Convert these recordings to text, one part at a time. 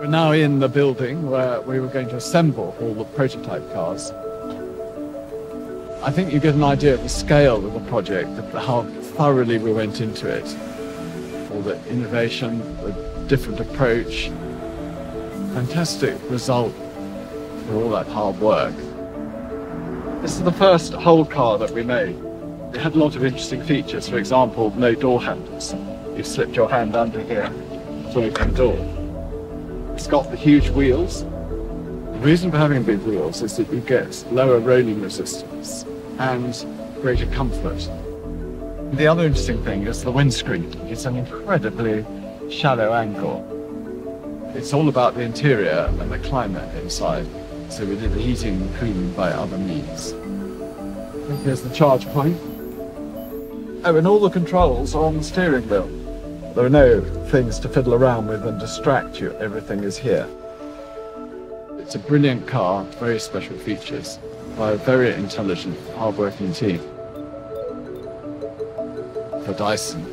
We're now in the building where we were going to assemble all the prototype cars. I think you get an idea of the scale of the project, of how thoroughly we went into it. All the innovation, the different approach, fantastic result for all that hard work. This is the first whole car that we made. It had a lot of interesting features. For example, no door handles. You slipped your hand under here to open the door. It's got the huge wheels. The reason for having big wheels is that you get lower rolling resistance and greater comfort. The other interesting thing is the windscreen. It's an incredibly shallow angle. It's all about the interior and the climate inside. So we did the heating and cooling by other means. Here's the charge point. Oh, and all the controls are on the steering wheel. There are no things to fiddle around with and distract you. Everything is here. It's a brilliant car, very special features, by a very intelligent, hard-working team. For Dyson,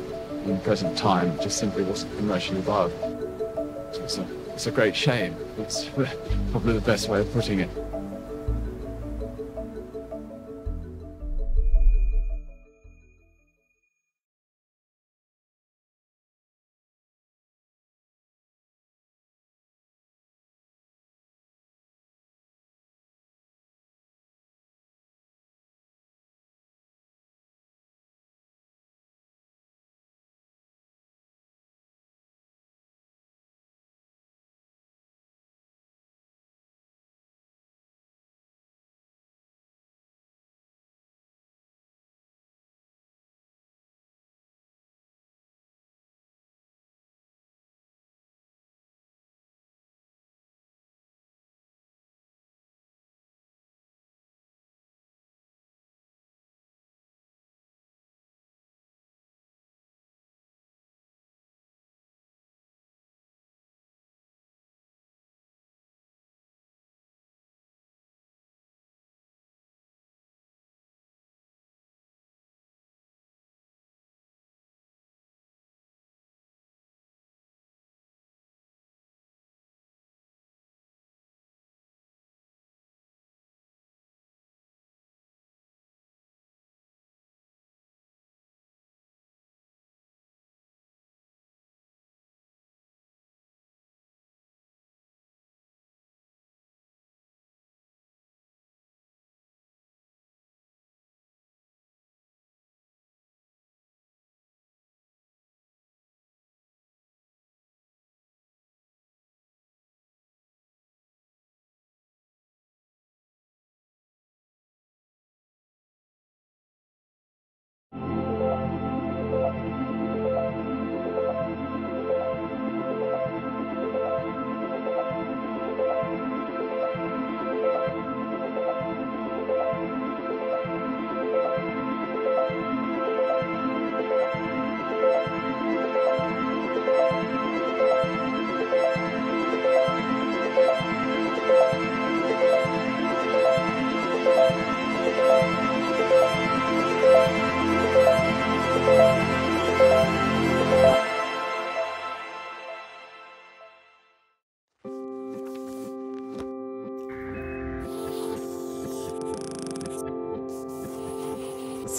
in present time, just simply wasn't commercially viable. It's, a, it's a great shame. It's probably the best way of putting it.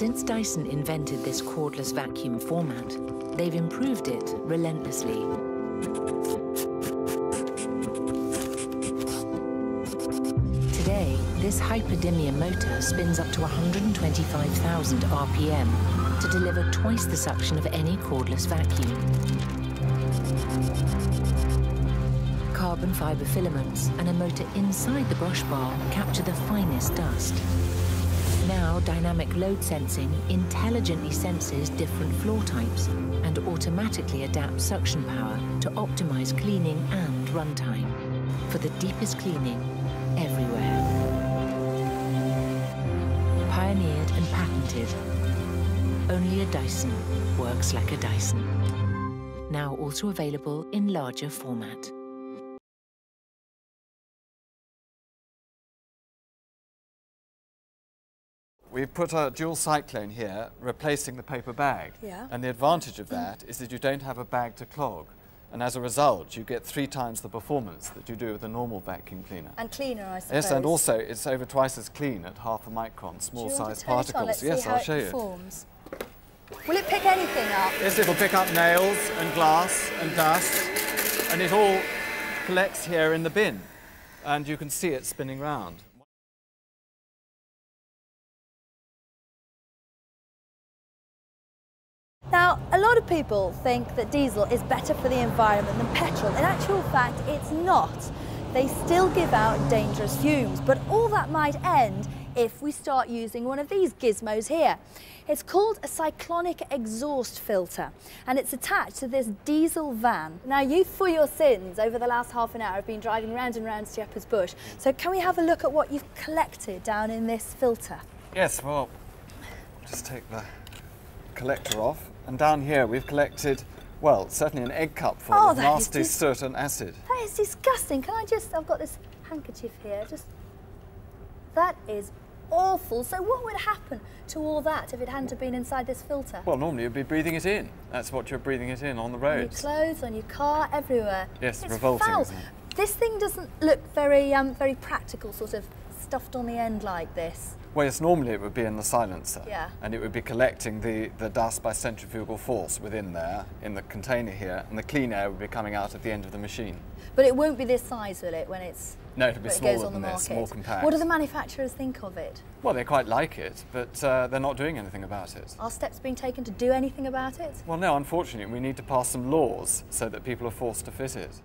Since Dyson invented this cordless vacuum format, they've improved it relentlessly. Today, this hyperdymium motor spins up to 125,000 RPM to deliver twice the suction of any cordless vacuum. Carbon fiber filaments and a motor inside the brush bar capture the finest dust. Now, dynamic load sensing intelligently senses different floor types and automatically adapts suction power to optimize cleaning and runtime for the deepest cleaning everywhere. Pioneered and patented, only a Dyson works like a Dyson. Now also available in larger format. We've put a dual cyclone here, replacing the paper bag. Yeah. And the advantage of that is that you don't have a bag to clog. And as a result, you get three times the performance that you do with a normal vacuum cleaner. And cleaner, I suppose. Yes, and also it's over twice as clean at half a micron, small you sized to turn it on? particles. Let's yes, see how I'll it show you. performs. Will it pick anything up? Yes, it'll pick up nails and glass and dust, and it all collects here in the bin, and you can see it spinning round. Now, a lot of people think that diesel is better for the environment than petrol. In actual fact, it's not. They still give out dangerous fumes, but all that might end if we start using one of these gizmos here. It's called a cyclonic exhaust filter and it's attached to this diesel van. Now you, for your sins, over the last half an hour have been driving round and round Shepherd's Bush. So can we have a look at what you've collected down in this filter? Yes, well, just take the collector off, and down here we've collected, well, certainly an egg cup full Oh, of nasty dis- soot and acid. That is disgusting. Can I just, I've got this handkerchief here, just, that is awful. So what would happen to all that if it hadn't have been inside this filter? Well, normally you'd be breathing it in. That's what you're breathing it in on the on your clothes, on your car, everywhere. Yes, it's revolting, foul. This thing doesn't look very, um, very practical, sort of stuffed on the end like this. Well, yes, normally it would be in the silencer. Yeah. And it would be collecting the, the dust by centrifugal force within there, in the container here, and the clean air would be coming out at the end of the machine. But it won't be this size, will it, when it's No, it'll be it smaller the than this, more compact. What do the manufacturers think of it? Well, they quite like it, but uh, they're not doing anything about it. Are steps being taken to do anything about it? Well, no, unfortunately, we need to pass some laws so that people are forced to fit it.